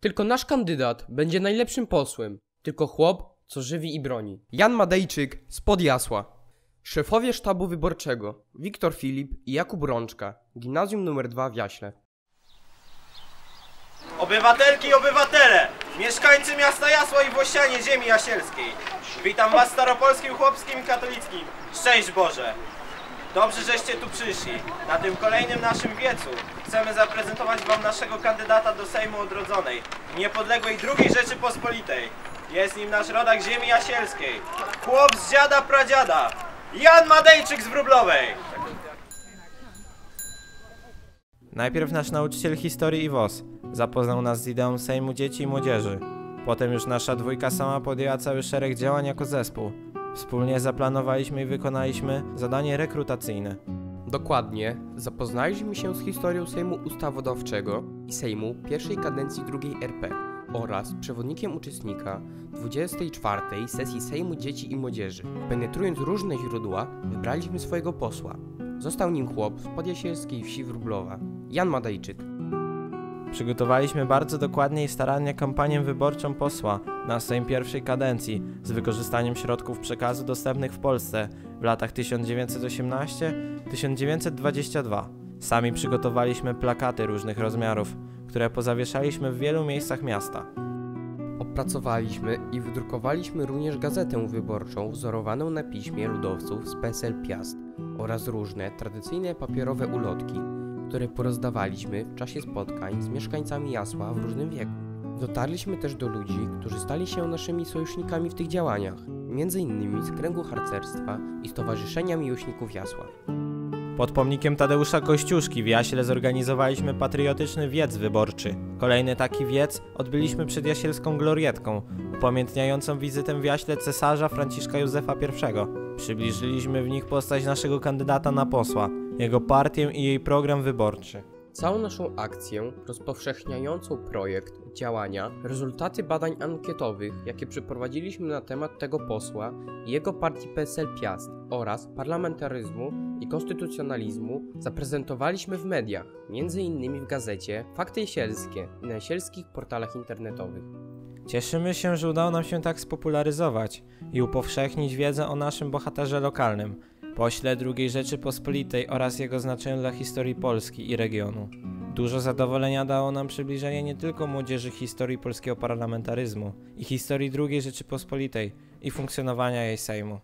Tylko nasz kandydat będzie najlepszym posłem. Tylko chłop, co żywi i broni. Jan Madejczyk z Podjasła. Szefowie sztabu wyborczego Wiktor Filip i Jakub Rączka, gimnazjum nr 2 w Jaśle. Obywatelki i obywatele, mieszkańcy miasta Jasła i Włościanie ziemi jasielskiej. Witam was staropolskim, chłopskim katolickim. Szczęść Boże! Dobrze, żeście tu przyszli. Na tym kolejnym naszym wiecu chcemy zaprezentować wam naszego kandydata do Sejmu Odrodzonej, niepodległej II Rzeczypospolitej. Jest nim nasz rodak ziemi jasielskiej. Chłop z dziada pradziada. Jan Madejczyk z Wróblowej. Najpierw nasz nauczyciel historii i WOS zapoznał nas z ideą Sejmu Dzieci i Młodzieży. Potem już nasza dwójka sama podjęła cały szereg działań jako zespół. Wspólnie zaplanowaliśmy i wykonaliśmy zadanie rekrutacyjne. Dokładnie, zapoznaliśmy się z historią Sejmu Ustawodawczego i Sejmu pierwszej kadencji drugiej RP oraz przewodnikiem uczestnika 24. sesji Sejmu Dzieci i Młodzieży. Penetrując różne źródła, wybraliśmy swojego posła. Został nim chłop z podjasielskiej wsi Wróblowa, Jan Madejczyk. Przygotowaliśmy bardzo dokładnie i starannie kampanię wyborczą posła na Sejm pierwszej kadencji z wykorzystaniem środków przekazu dostępnych w Polsce w latach 1918-1922. Sami przygotowaliśmy plakaty różnych rozmiarów, które pozawieszaliśmy w wielu miejscach miasta. Opracowaliśmy i wydrukowaliśmy również gazetę wyborczą wzorowaną na piśmie ludowców z PSL Piast oraz różne tradycyjne papierowe ulotki, które porozdawaliśmy w czasie spotkań z mieszkańcami Jasła w różnym wieku. Dotarliśmy też do ludzi, którzy stali się naszymi sojusznikami w tych działaniach, innymi z kręgu harcerstwa i Stowarzyszenia Miłośników Jasła. Pod pomnikiem Tadeusza Kościuszki w Jaśle zorganizowaliśmy patriotyczny wiec wyborczy. Kolejny taki wiec odbyliśmy przed jasielską glorietką, upamiętniającą wizytę w Jaśle cesarza Franciszka Józefa I. Przybliżyliśmy w nich postać naszego kandydata na posła, jego partię i jej program wyborczy. Całą naszą akcję rozpowszechniającą projekt działania, rezultaty badań ankietowych, jakie przeprowadziliśmy na temat tego posła i jego partii PSL Piast oraz parlamentaryzmu i konstytucjonalizmu zaprezentowaliśmy w mediach, m.in. w gazecie Fakty Sielskie i na sielskich portalach internetowych. Cieszymy się, że udało nam się tak spopularyzować i upowszechnić wiedzę o naszym bohaterze lokalnym, pośle II Rzeczypospolitej oraz jego znaczeniu dla historii Polski i regionu. Dużo zadowolenia dało nam przybliżenie nie tylko młodzieży historii polskiego parlamentaryzmu i historii II Rzeczypospolitej i funkcjonowania jej Sejmu.